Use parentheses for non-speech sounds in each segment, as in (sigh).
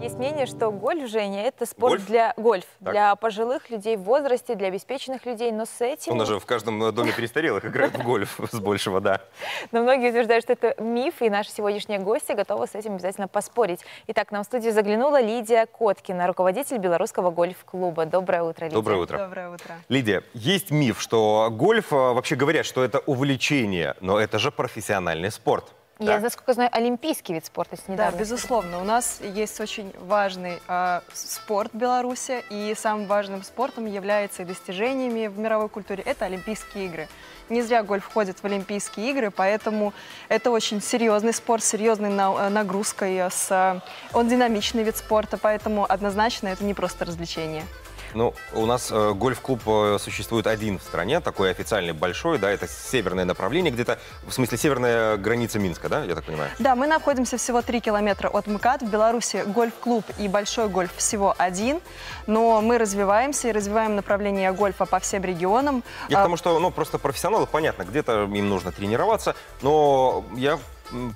Есть мнение, что гольф, Женя, это спорт Гольф? для гольф Так. для пожилых людей в возрасте, для обеспеченных людей, но с этим... У нас же в каждом э, доме престарелых играют в гольф с большего, да. (laughs) Но многие утверждают, что это миф, и наши сегодняшние гости готовы с этим обязательно поспорить. Итак, нам в студию заглянула Лидия Коткина, руководитель белорусского гольф-клуба. Доброе утро, Лидия. Доброе утро. Доброе утро. Лидия, есть миф, что гольф, э, вообще говорят, что это увлечение, но это же профессиональный спорт. Я, да? насколько знаю, олимпийский вид спорта с Да, недавно. безусловно. У нас есть очень важный а, спорт в Беларуси, и самым важным спортом является и достижениями в мировой культуре – это Олимпийские игры. Не зря гольф входит в Олимпийские игры, поэтому это очень серьезный спорт, с серьезной на- нагрузкой. С, а, он динамичный вид спорта, поэтому однозначно это не просто развлечение. Ну, у нас э, гольф-клуб э, существует один в стране, такой официальный, большой, да, это северное направление, где-то, в смысле, северная граница Минска, да, я так понимаю? Да, мы находимся всего 3 километра от МКАД. В Беларуси гольф-клуб и большой гольф всего один, но мы развиваемся и развиваем направление гольфа по всем регионам. Я А, потому что, ну, просто профессионалы, понятно, где-то им нужно тренироваться, но я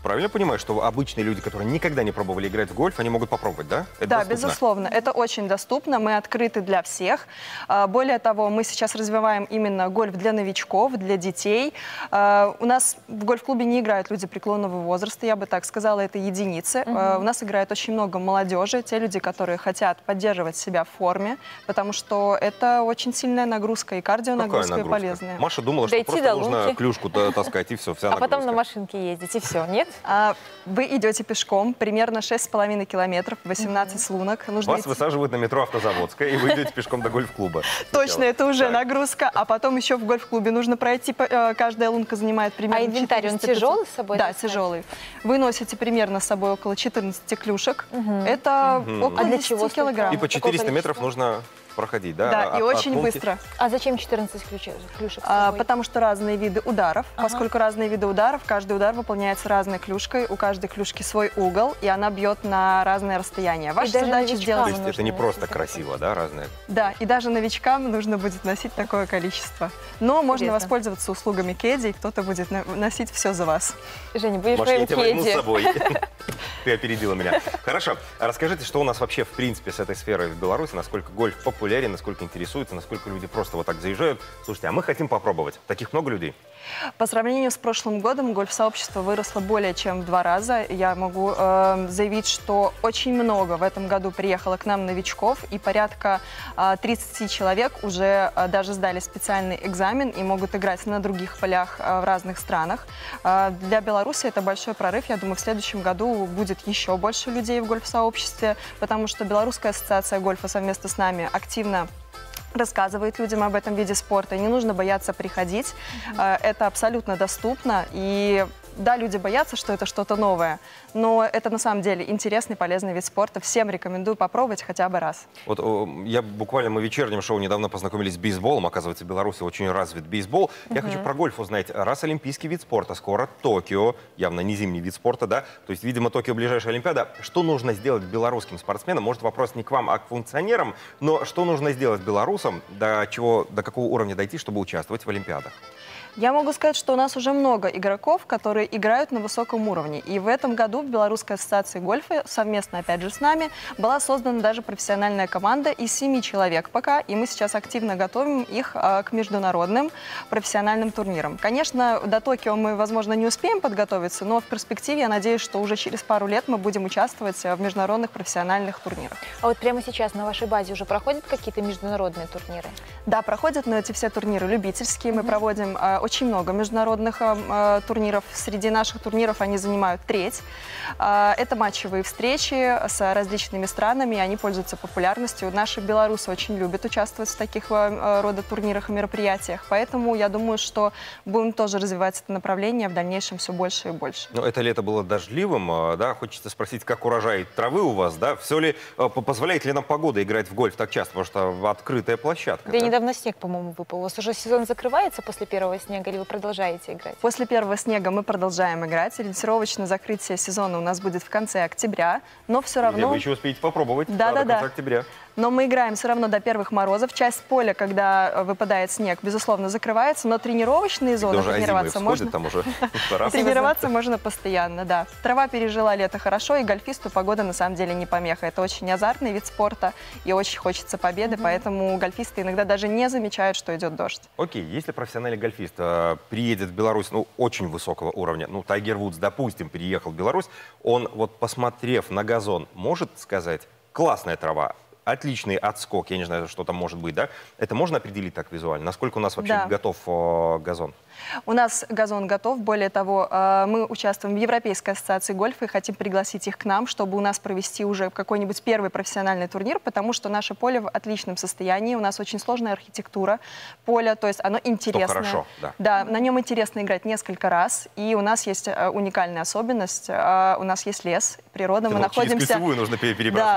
правильно понимаю, что обычные люди, которые никогда не пробовали играть в гольф, они могут попробовать, да? Это Да, доступно? безусловно, это очень доступно, мы открыты для всех. А, Более того, мы сейчас развиваем именно гольф для новичков, для детей. А, У нас в гольф-клубе не играют люди преклонного возраста, я бы так сказала, это единицы. А, У нас играет очень много молодежи, те люди, которые хотят поддерживать себя в форме, потому что это очень сильная нагрузка, и кардионагрузка, и нагрузка? полезная. Маша думала, что Дойти просто нужно лунки. клюшку та- таскать, и все, вся (laughs) А потом на нагрузка. машинке ездить, и все, нет? А, Вы идете пешком, примерно 6,5 километров, 18 лунок. Нужно Вас идти- высаживают на метро Автозаводская, и вы идете пешком до гольф-клуба. Точно, это уже нагрузка. А потом еще в гольф-клубе нужно пройти, э, каждая лунка занимает примерно А инвентарь, он 400-500. тяжелый с собой Да, тяжелый. Вы носите примерно с собой около 14 клюшек. Это около А для 10 чего столько? килограмм. И по Какое 400 метров нужно проходить, да? Да, от- и от очень быстро. А зачем 14 ключ- клюшек А, потому что разные виды ударов. Ага. Поскольку разные виды ударов, каждый удар выполняется разной клюшкой. У каждой клюшки свой угол, и она бьет на разное расстояние. Ваша задача новичкам То сделать... есть это не просто красиво, да, разные? Да, и даже новичкам нужно будет носить такое количество. Но можно Интересно. воспользоваться услугами кеди, и кто-то будет носить все за вас. Женя, будешь Маш, я моим тебя возьму с собой. (laughs) Ты опередила меня. Хорошо. А расскажите, что у нас вообще в принципе с этой сферой в Беларуси, насколько гольф популярен, насколько интересуется, насколько люди просто вот так заезжают. Слушайте, а мы хотим попробовать. Таких много людей? По сравнению с прошлым годом гольф-сообщество выросло более чем в два раза. Я могу э, заявить, что очень много в этом году приехало к нам новичков, и порядка э, 30 человек уже э, даже сдали специальный экзамен и могут играть на других полях э, в разных странах. Э, для Беларуси это большой прорыв. Я думаю, в следующем году будет еще больше людей в гольф-сообществе, потому что Белорусская ассоциация гольфа совместно с нами активно рассказывает людям об этом виде спорта. Не нужно бояться приходить. Э, Это абсолютно доступно. И да, люди боятся, что это что-то новое, но это на самом деле интересный, полезный вид спорта. Всем рекомендую попробовать хотя бы раз. Вот я буквально мы в вечернем шоу недавно познакомились с бейсболом. Оказывается, в Беларуси очень развит бейсбол. Я хочу про гольф узнать. Раз олимпийский вид спорта, скоро Токио, явно не зимний вид спорта, да? То есть, видимо, Токио ближайшая Олимпиада. Что нужно сделать белорусским спортсменам? Может, вопрос не к вам, а к функционерам, но что нужно сделать белорусам, до чего, до какого уровня дойти, чтобы участвовать в Олимпиадах? Я могу сказать, что у нас уже много игроков, которые играют на высоком уровне. И в этом году в Белорусской ассоциации гольфа, совместно опять же с нами, была создана даже профессиональная команда из семи человек пока. И мы сейчас активно готовим их а, к международным профессиональным турнирам. Конечно, до Токио мы, возможно, не успеем подготовиться, но в перспективе я надеюсь, что уже через пару лет мы будем участвовать а, в международных профессиональных турнирах. А вот прямо сейчас на вашей базе уже проходят какие-то международные турниры? Да, проходят, но эти все турниры любительские. Мы проводим э, очень много международных э, турниров. Среди наших турниров они занимают треть. Э, это матчевые встречи с различными странами, и они пользуются популярностью. Наши белорусы очень любят участвовать в таких э, э, рода турнирах и мероприятиях. Поэтому я думаю, что будем тоже развивать это направление в дальнейшем все больше и больше. Ну, это лето было дождливым, а, да, хочется спросить, как урожай травы у вас, да, все ли, а, по- позволяет ли нам погода играть в гольф так часто, потому что открытая площадка. Да да? недавно снег, по-моему, выпал. У вас уже сезон закрывается после первого снега, или вы продолжаете играть? После первого снега мы продолжаем играть. Ориентировочно закрытие сезона у нас будет в конце октября, но все Где равно... вы еще успеете попробовать Да, до да, да. конца октября. Но мы играем все равно до первых морозов. Часть поля, когда э, выпадает снег, безусловно, закрывается, но тренировочные зоны Даже тренироваться можно. там уже. (laughs) Тренироваться можно постоянно, да. Трава пережила лето хорошо, и гольфисту погода на самом деле не помеха. Это очень азартный вид спорта, и очень хочется победы, поэтому гольфисты иногда даже не замечают, что идет дождь. Окей, если профессиональный гольфист э, приедет в Беларусь, ну, очень высокого уровня, ну, Тайгер Вудс, допустим, приехал в Беларусь, он, вот посмотрев на газон, может сказать, классная трава, отличный отскок, я не знаю, что там может быть, да? Это можно определить так визуально? Насколько у нас вообще Да. готов э, газон? У нас газон готов. Более того, э, мы участвуем в Европейской ассоциации гольфа и хотим пригласить их к нам, чтобы у нас провести уже какой-нибудь первый профессиональный турнир, потому что наше поле в отличном состоянии. У нас очень сложная архитектура поля, то есть оно интересное. хорошо, да. на нем интересно играть несколько раз. И у нас есть э, уникальная особенность. э, У нас есть лес, природа. Мы Ну, находимся... нужно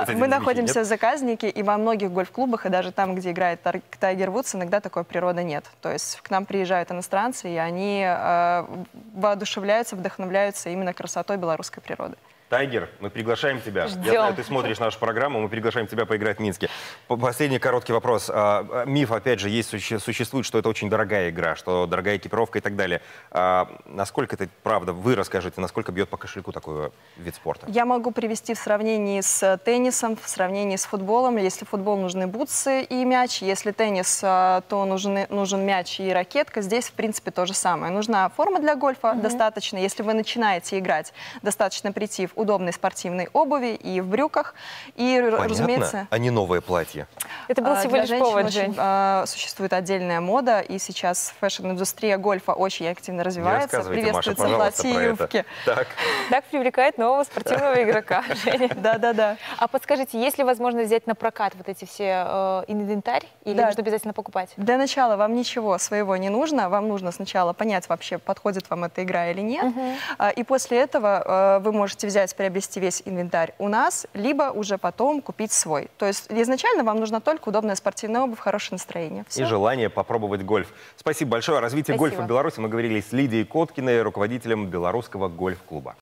Да, мы находимся нет? в заказнике, и во многих гольф-клубах, и даже там, где играет Тайгер Вудс, иногда такой природы нет. То есть к нам приезжают иностранцы, и они э, воодушевляются, вдохновляются именно красотой белорусской природы. Тайгер, мы приглашаем тебя. Ждем. Я знаю, ты смотришь нашу программу, мы приглашаем тебя поиграть в Минске. Последний короткий вопрос. А, а, Миф, опять же, есть, суще- существует, что это очень дорогая игра, что дорогая экипировка и так далее. А, Насколько это правда? Вы расскажите, насколько бьет по кошельку такой вид спорта? Я могу привести в сравнении с теннисом, в сравнении с футболом. Если футбол нужны бутсы и мяч, если теннис, э, то нужны, нужен мяч и ракетка. Здесь, в принципе, то же самое. Нужна форма для гольфа достаточно. Если вы начинаете играть, достаточно прийти в удобной спортивной обуви и в брюках. И, Понятно, разумеется... а не новое платье. Это был А, всего лишь повод, очень, Жень. а, существует отдельная мода, и сейчас fashion -индустрия гольфа очень активно Не развивается. Приветствуются платья про и это. юбки. Так. Так привлекает нового спортивного игрока, (laughs) Женя. Да-да-да. А подскажите, есть ли возможность взять на прокат вот эти все э, инвентарь, или Да. нужно обязательно покупать? Для начала вам ничего своего не нужно. Вам нужно сначала понять вообще, подходит вам эта игра или нет. А, И после этого э, вы можете взять, приобрести весь инвентарь у нас, либо уже потом купить свой. То есть изначально вам нужна только удобная спортивная обувь, хорошее настроение. И Всё. желание попробовать гольф. Спасибо большое. О развитии Спасибо. гольфа в Беларуси мы говорили с Лидией Коткиной, руководителем Белорусского гольф-клуба.